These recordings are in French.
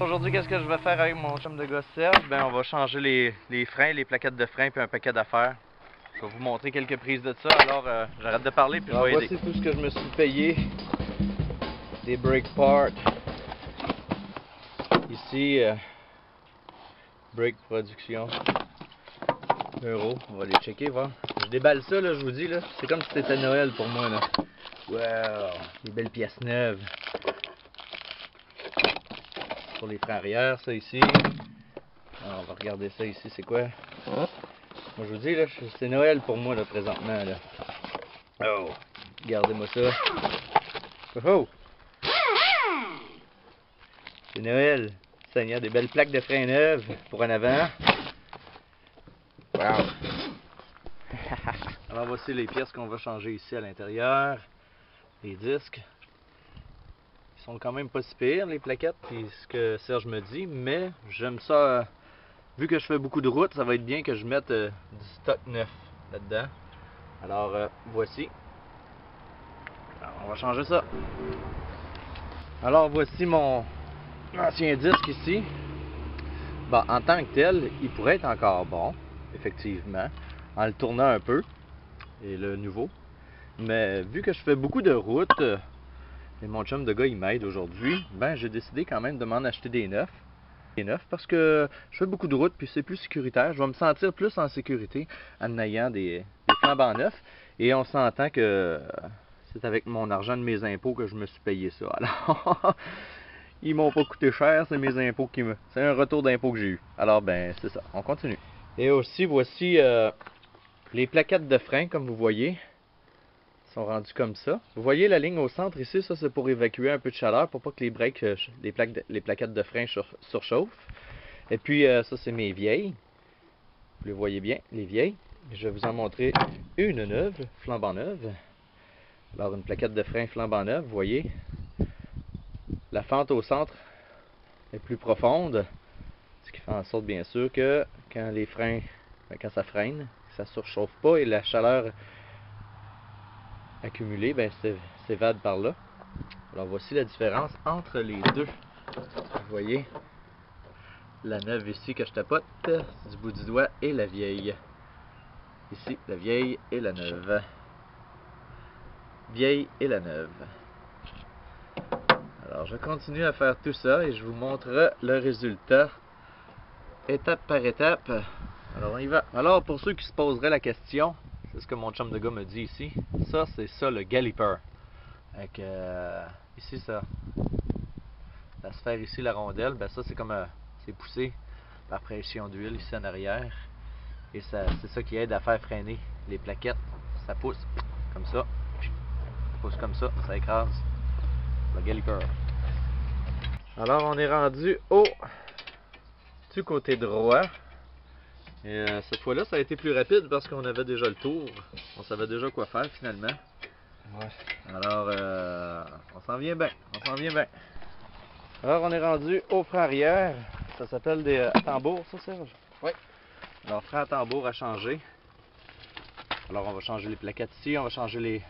Aujourd'hui, qu'est-ce que je vais faire avec mon chum de gosse Serge? Ben, on va changer les, les freins, les plaquettes de freins puis un paquet d'affaires. Je vais vous montrer quelques prises de ça. Alors, euh, j'arrête de parler puis je vais aider. Voici tout ce que je me suis payé. Des brake parts. Ici, euh, brake production. Euro. On va les checker, voir. Je déballe ça, là, je vous dis, là. C'est comme si c'était Noël pour moi, là. Wow! Des belles pièces neuves. Les freins arrière, ça ici. Alors, on va regarder ça ici, c'est quoi? Moi, je vous dis, là, c'est Noël pour moi, là, présentement, là. Oh! Regardez-moi ça. Oh! oh. C'est Noël. Seigneur, des belles plaques de freins neuves pour en avant. Wow! Alors, voici les pièces qu'on va changer ici à l'intérieur. Les disques. Sont quand même pas si pires, les plaquettes, puis ce que Serge me dit, mais j'aime ça. euh, vu que je fais beaucoup de route, ça va être bien que je mette euh, du stock neuf là-dedans. Alors, euh, voici. On va changer ça. Alors, voici mon ancien disque ici. Bon, en tant que tel, il pourrait être encore bon, effectivement, en le tournant un peu, et le nouveau. Mais vu que je fais beaucoup de routes, et mon chum de gars il m'aide aujourd'hui, ben j'ai décidé quand même de m'en acheter des neufs. Des neufs parce que je fais beaucoup de routes puis c'est plus sécuritaire. Je vais me sentir plus en sécurité en ayant des, des flambants neufs. Et on s'entend que c'est avec mon argent de mes impôts que je me suis payé ça. Alors, ils m'ont pas coûté cher, c'est mes impôts qui me. C'est un retour d'impôt que j'ai eu. Alors ben c'est ça, on continue. Et aussi voici euh, les plaquettes de frein, comme vous voyez, sont rendues comme ça. Vous voyez la ligne au centre ici, ça c'est pour évacuer un peu de chaleur, pour pas que les breaks, euh, les, plaquettes de frein sur- surchauffent. Et puis euh, ça c'est mes vieilles. Vous les voyez bien, les vieilles. Je vais vous en montrer une neuve, flambant neuve. Alors une plaquette de frein flambant neuve, vous voyez. La fente au centre est plus profonde, ce qui fait en sorte bien sûr que quand les freins, ben, quand ça freine, ça surchauffe pas et la chaleur accumulée ben, s'é- s'évade par là. Alors voici la différence entre les deux. Vous voyez la neuve ici que je tapote du bout du doigt et la vieille. Ici la vieille et la neuve. Vieille et la neuve. Alors je continue à faire tout ça et je vous montre le résultat étape par étape. Alors on y va. Alors pour ceux qui se poseraient la question, c'est ce que mon chum de gars me dit ici. Ça c'est ça le galloper. Avec euh, ici ça, la sphère ici la rondelle, ben ça c'est comme euh, c'est poussé par pression d'huile ici en arrière et c'est ça qui aide à faire freiner les plaquettes. Ça pousse comme ça, ça pousse comme ça, ça écrase le galloper. Alors on est rendu au du côté droit. Et euh, cette fois-là, ça a été plus rapide parce qu'on avait déjà le tour. On savait déjà quoi faire finalement. Ouais. Alors, euh, on s'en vient bien. On s'en vient bien. Alors, on est rendu au frein arrière. Ça s'appelle des euh, tambours, ça, Serge? Oui. Alors, frein à tambour à changer. Alors, on va changer les plaquettes ici. On va changer les,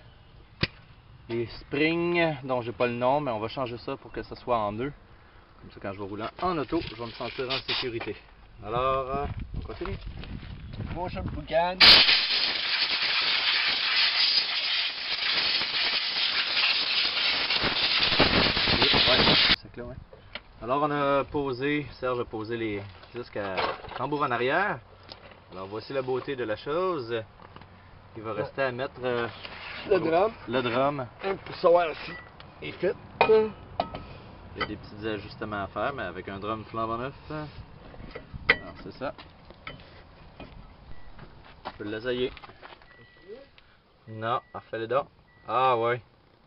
les springs, dont j'ai pas le nom, mais on va changer ça pour que ça soit en nœud. Comme ça, quand je vais rouler en auto, je vais me sentir en sécurité. Alors, euh, on continue. Chum boucan. Ouais. Alors on a posé, Serge a posé les disques à tambour en arrière. Alors voici la beauté de la chose. Il va rester à mettre euh, Le drum. le drum. Un poussoir ici. Et fait. Il y a des petits ajustements à faire, mais avec un drum flambant neuf. Alors c'est ça. Tu peux l'essayer. Non, refais-le donc. Ah ouais.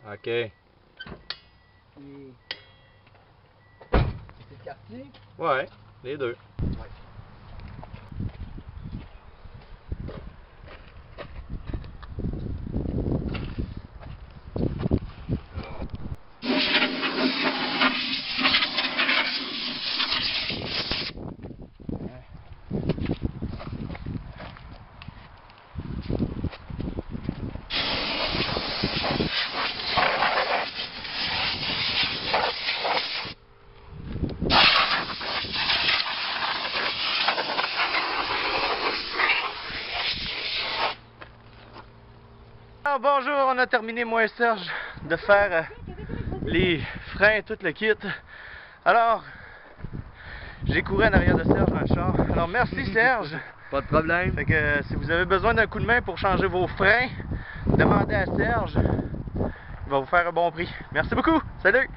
Ok. C'est quartier? Ouais, les deux. On a terminé, moi et Serge, de faire euh, les freins, tout le kit. Alors, j'ai couru en arrière de Serge dans le char. Alors, merci Serge. Pas de problème. Fait que euh, si vous avez besoin d'un coup de main pour changer vos freins, demandez à Serge. Il va vous faire un bon prix. Merci beaucoup. Salut!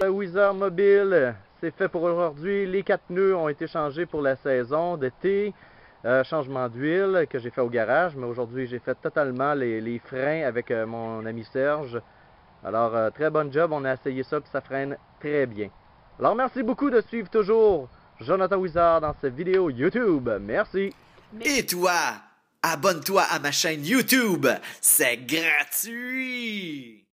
Le Wizard Mobile, c'est fait pour aujourd'hui. Les quatre nœuds ont été changés pour la saison d'été. Euh, changement d'huile que j'ai fait au garage, mais aujourd'hui j'ai fait totalement les, freins avec euh, mon ami Serge. Alors, euh, très bon job, on a essayé ça, puis ça freine très bien. Alors, merci beaucoup de suivre toujours Jonathan Wizard dans cette vidéo YouTube. Merci! Et toi, abonne-toi à ma chaîne YouTube, c'est gratuit.